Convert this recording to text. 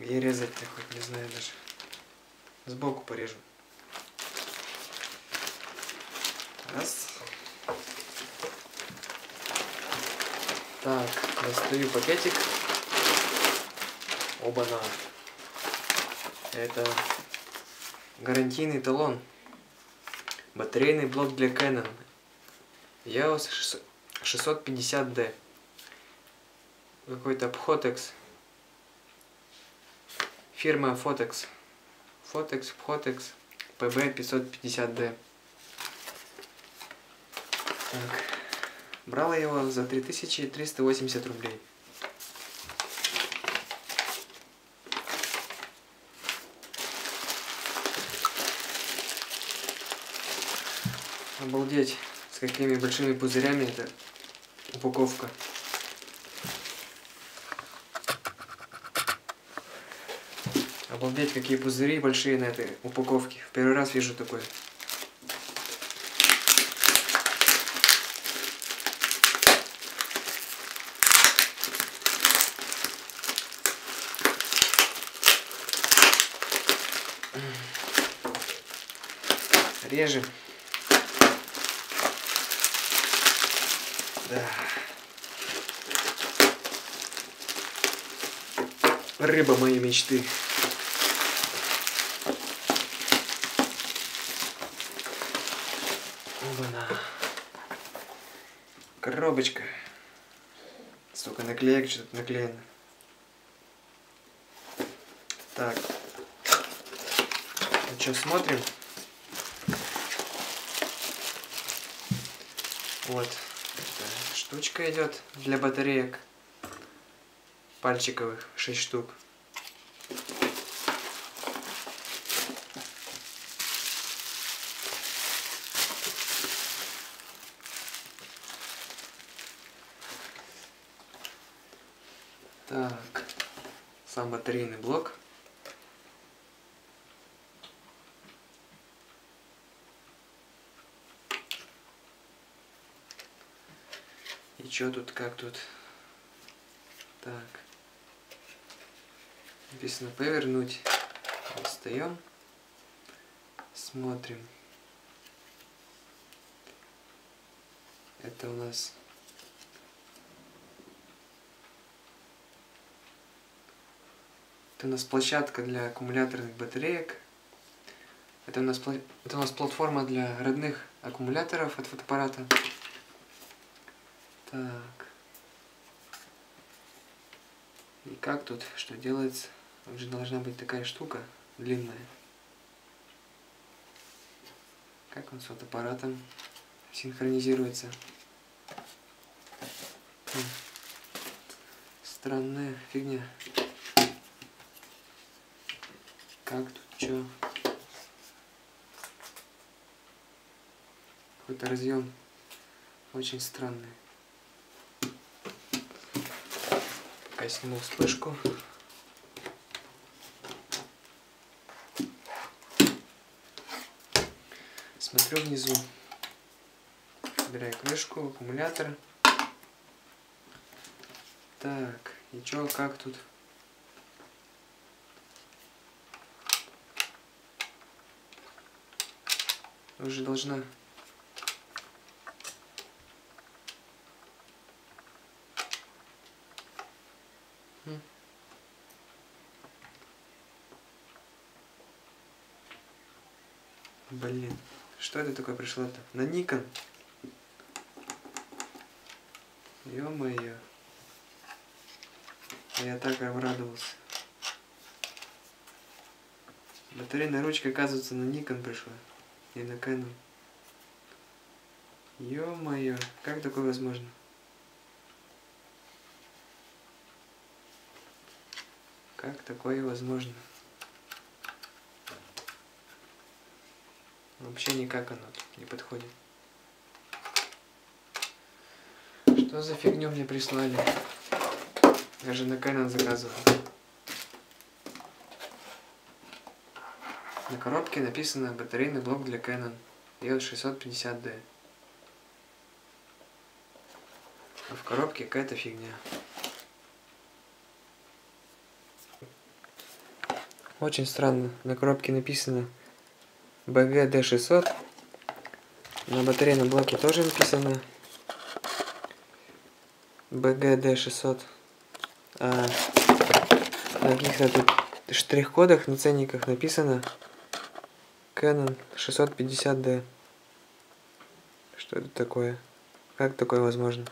Где резать-то хоть не знаю даже. Сбоку порежу. Раз. Так, достаю пакетик. Оба-на. Это гарантийный талон. Батарейный блок для Canon. EOS 650D. Какой-то Photex. Фирма Photex. Photex, Photex, PB 550D. Так. Брала его за 3380 рублей. Обалдеть, с какими большими пузырями эта упаковка. Обалдеть, какие пузыри большие на этой упаковке. В первый раз вижу такое. Режем. Да. Рыба моей мечты. Оба-на. Коробочка. Столько наклеек, что-то наклеено. Так. Ну что, смотрим? Вот. Эта штучка идет для батареек. Пальчиковых. 6 штук. Так, сам батарейный блок. И чё тут, как тут? Так. Написано повернуть. Достаем. Смотрим. Это у нас Это у нас площадка для аккумуляторных батареек. Это у нас, это у нас платформа для родных аккумуляторов от фотоаппарата. Так. И как тут, что делается? Тут же должна быть такая штука длинная. Как он с фотоаппаратом синхронизируется? Хм. Странная фигня. Как тут что? Какой-то разъем очень странный. Я сниму вспышку. Смотрю внизу. Собираю крышку, аккумулятор. Так, и чё, как тут? Уже должна. Блин, что это такое пришло-то? На Никон? Ё-моё. Я так обрадовался. Батарейная ручка, оказывается, на Никон пришла. Не на Canon. Ё-моё, как такое возможно? Как такое возможно? Вообще никак оно тут не подходит. Что за фигню мне прислали? Я же на Canon заказывал. На коробке написано батарейный блок для Canon EOS 650D. А в коробке какая-то фигня. Очень странно. На коробке написано BGD600. На батарейном блоке тоже написано BGD600. А на каких-то тут штрих-кодах на ценниках написано Canon 650D. Что это такое? Как такое возможно?